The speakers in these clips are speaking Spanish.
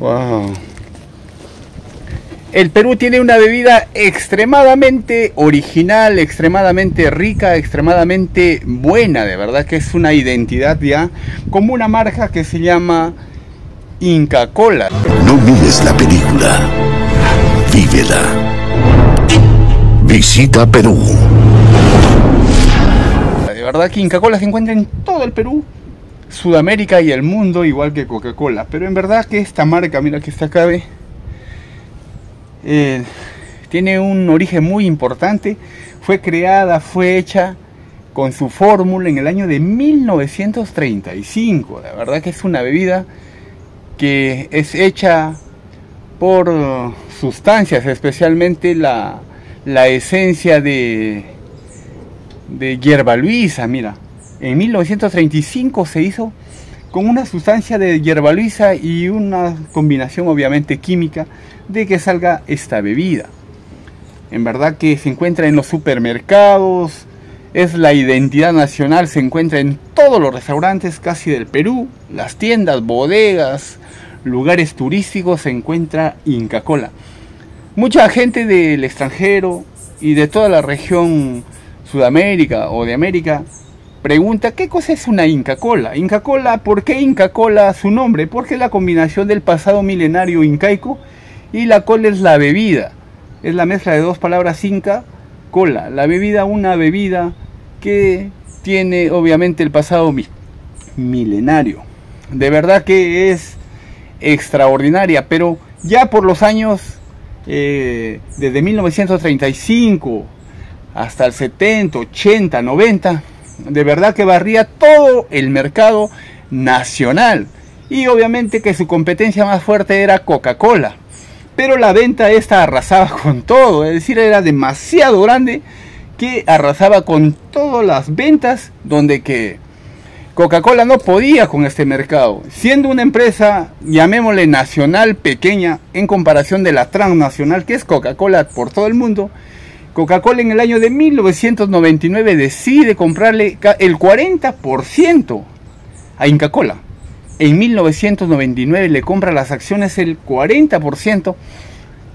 Wow. El Perú tiene una bebida extremadamente original, extremadamente rica, extremadamente buena, de verdad que es una identidad ya, como una marca que se llama Inca Cola. No mires la película, vívela. Visita Perú. De verdad que Inca Cola se encuentra en todo el Perú, Sudamérica y el mundo, igual que Coca-Cola. Pero en verdad que esta marca, mira que está acá, eh, tiene un origen muy importante. Fue creada, fue hecha con su fórmula en el año de 1935. La verdad que es una bebida que es hecha por sustancias, especialmente la, la esencia de, de hierba luisa. Mira, en 1935 se hizo con una sustancia de hierba luisa y una combinación obviamente química de que salga esta bebida. En verdad que se encuentra en los supermercados, es la identidad nacional, se encuentra en todos los restaurantes casi del Perú, las tiendas, bodegas, lugares turísticos, se encuentra Inca Cola. Mucha gente del extranjero y de toda la región Sudamérica o de América pregunta qué cosa es una Inca Cola. Inca Cola, ¿por qué Inca Cola su nombre? Porque es la combinación del pasado milenario incaico y la cola es la bebida. Es la mezcla de dos palabras Inca, cola. La bebida, una bebida que tiene obviamente el pasado milenario. De verdad que es extraordinaria, pero ya por los años, eh, desde 1935 hasta el 70, 80, 90, de verdad que barría todo el mercado nacional. Y obviamente que su competencia más fuerte era Coca-Cola. Pero la venta esta arrasaba con todo, es decir, era demasiado grande que arrasaba con todas las ventas donde que Coca-Cola no podía con este mercado, siendo una empresa, llamémosle nacional, pequeña, en comparación de la transnacional que es Coca-Cola por todo el mundo, Coca-Cola en el año de 1999 decide comprarle el 40% a Inca Cola. En 1999 le compra las acciones el 40%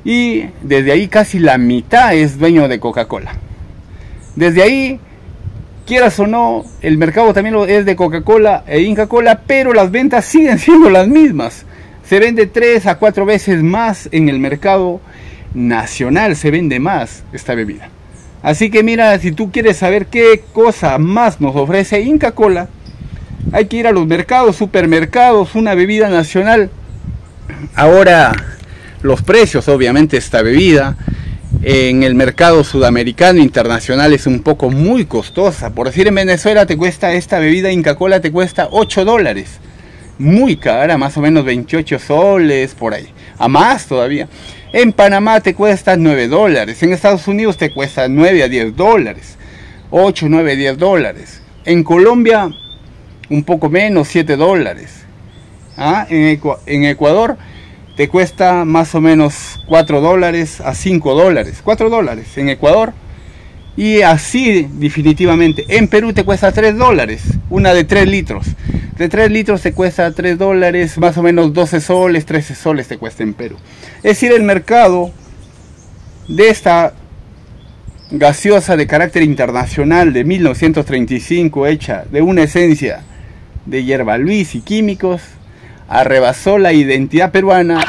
y desde ahí casi la mitad es dueño de Coca-Cola. Desde ahí, quieras o no, el mercado también es de Coca-Cola e Inca Cola, pero las ventas siguen siendo las mismas. Se vende 3 a 4 veces más en el mercado nacional se vende más esta bebida. Así que mira, si tú quieres saber qué cosa más nos ofrece Inca Cola, hay que ir a los mercados, supermercados, una bebida nacional. Ahora los precios, obviamente, esta bebida en el mercado sudamericano internacional es un poco muy costosa. Por decir, en Venezuela te cuesta esta bebida Inca Cola, te cuesta 8 dólares. Muy cara, más o menos 28 soles, por ahí. A más todavía. En Panamá te cuesta 9 dólares. En Estados Unidos te cuesta 9 a 10 dólares. 8, 9, 10 dólares. En Colombia un poco menos, 7 dólares. ¿Ah? En, en, Ecuador te cuesta más o menos 4 dólares a 5 dólares. 4 dólares en Ecuador. Y así definitivamente. En Perú te cuesta 3 dólares. Una de 3 litros. De 3 litros te cuesta 3 dólares, más o menos 12 soles, 13 soles te cuesta en Perú. Es decir, el mercado de esta gaseosa de carácter internacional de 1935 hecha de una esencia de hierba luis y químicos arrebasó la identidad peruana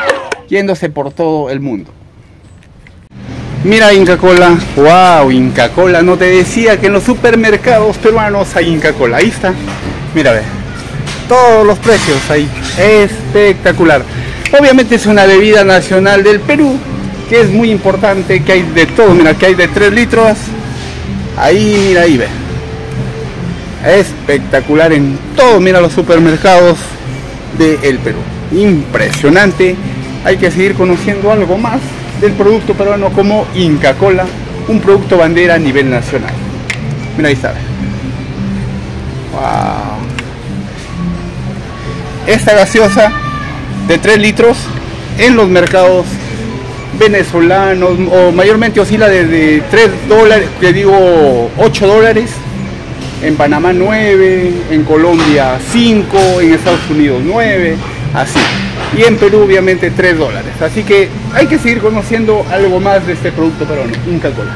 yéndose por todo el mundo. Mira Inca Cola, wow, Inca Cola, no te decía que en los supermercados peruanos hay Inca Cola, ahí está, mira ve todos los precios ahí. Espectacular. Obviamente es una bebida nacional del Perú, que es muy importante, que hay de todo, mira, que hay de 3 litros. Ahí, mira, ahí ve. Espectacular en todos, mira, los supermercados del el Perú. Impresionante. Hay que seguir conociendo algo más del producto peruano como Inca Cola, un producto bandera a nivel nacional. Mira, ahí está. Wow esta gaseosa de 3 litros en los mercados venezolanos o mayormente oscila desde 3 dólares, te digo 8 dólares, en Panamá 9, en Colombia 5, en Estados Unidos 9, así. Y en Perú obviamente 3 dólares. Así que hay que seguir conociendo algo más de este producto peruano, Inca Cola.